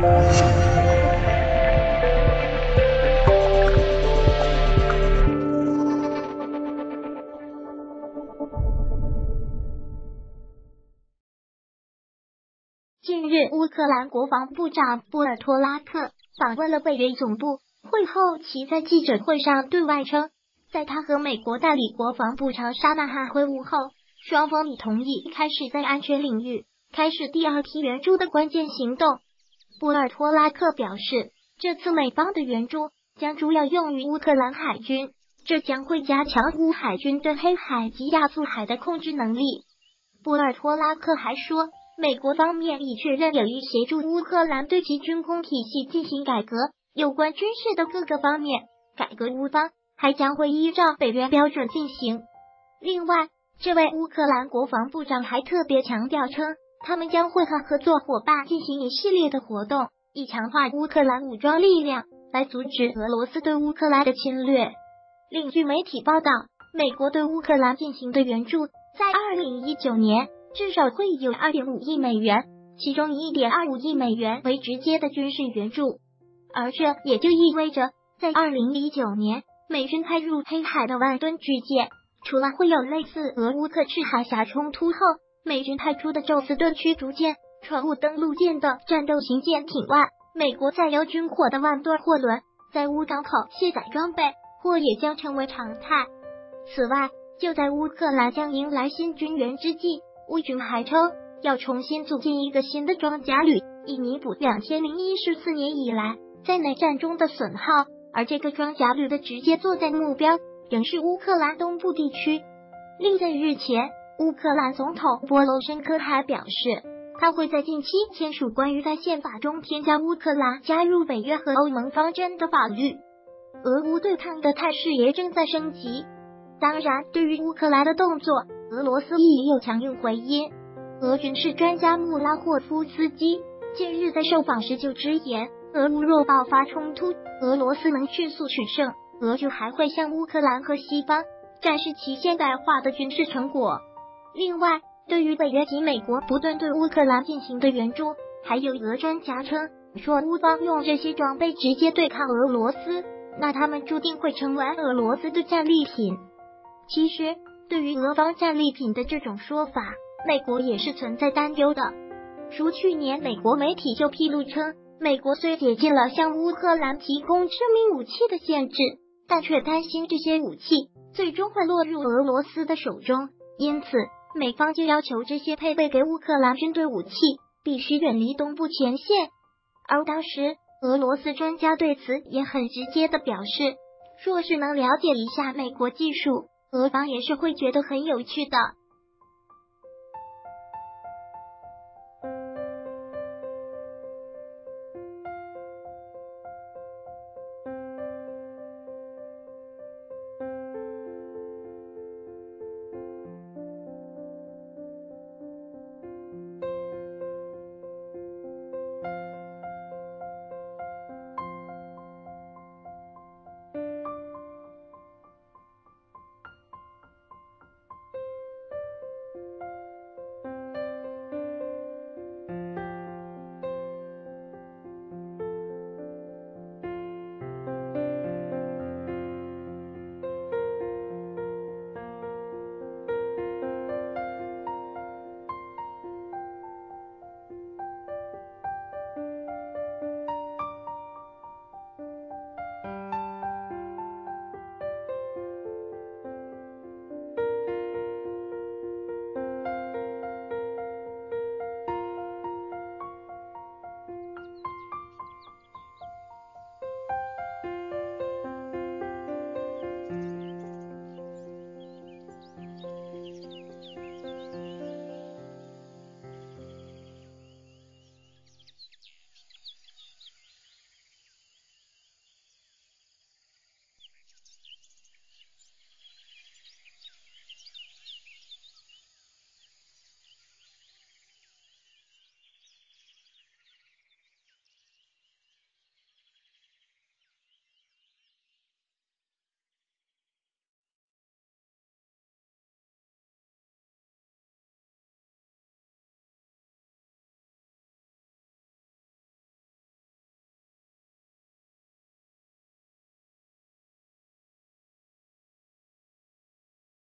近日，乌克兰国防部长波尔托拉克访问了北约总部。会后，其在记者会上对外称，在他和美国代理国防部长沙纳汉会晤后，双方已同意开始在安全领域开始第二批援助的关键行动。波尔托拉克表示，这次美方的援助将主要用于乌克兰海军，这将会加强乌海军对黑海及亚速海的控制能力。波尔托拉克还说。美国方面已确认有意协助乌克兰对其军工体系进行改革，有关军事的各个方面改革，乌方还将会依照北约标准进行。另外，这位乌克兰国防部长还特别强调称，他们将会和合作伙伴进行一系列的活动，以强化乌克兰武装力量，来阻止俄罗斯对乌克兰的侵略。另据媒体报道，美国对乌克兰进行的援助在二零一九年。至少会有二点五亿美元，其中一点二五亿美元为直接的军事援助，而这也就意味着，在二零一九年，美军派入黑海的万吨巨舰，除了会有类似俄乌克赤海峡冲突后美军派出的宙斯盾驱逐舰、船坞登陆舰等战斗型舰艇外，美国载有军火的万吨货轮在乌港口卸载装备或也将成为常态。此外，就在乌克兰将迎来新军援之际。乌军还称要重新组建一个新的装甲旅，以弥补两千零一十四年以来在内战中的损耗。而这个装甲旅的直接作战目标仍是乌克兰东部地区。另在日前，乌克兰总统波罗申科还表示，他会在近期签署关于在宪法中添加乌克兰加入北约和欧盟方针的法律。俄乌对抗的态势也正在升级。当然，对于乌克兰的动作。俄罗斯亦有强硬回应。俄军事专家穆拉霍夫斯基近日在受访时就直言，俄乌若爆发冲突，俄罗斯能迅速取胜，俄军还会向乌克兰和西方展示其现代化的军事成果。另外，对于北约及美国不断对乌克兰进行的援助，还有俄专家称，说乌方用这些装备直接对抗俄罗斯，那他们注定会成为俄罗斯的战利品。其实。对于俄方战利品的这种说法，美国也是存在担忧的。如去年，美国媒体就披露称，美国虽解禁了向乌克兰提供致命武器的限制，但却担心这些武器最终会落入俄罗斯的手中，因此美方就要求这些配备给乌克兰军队武器必须远离东部前线。而当时，俄罗斯专家对此也很直接的表示，若是能了解一下美国技术。俄方也是会觉得很有趣的。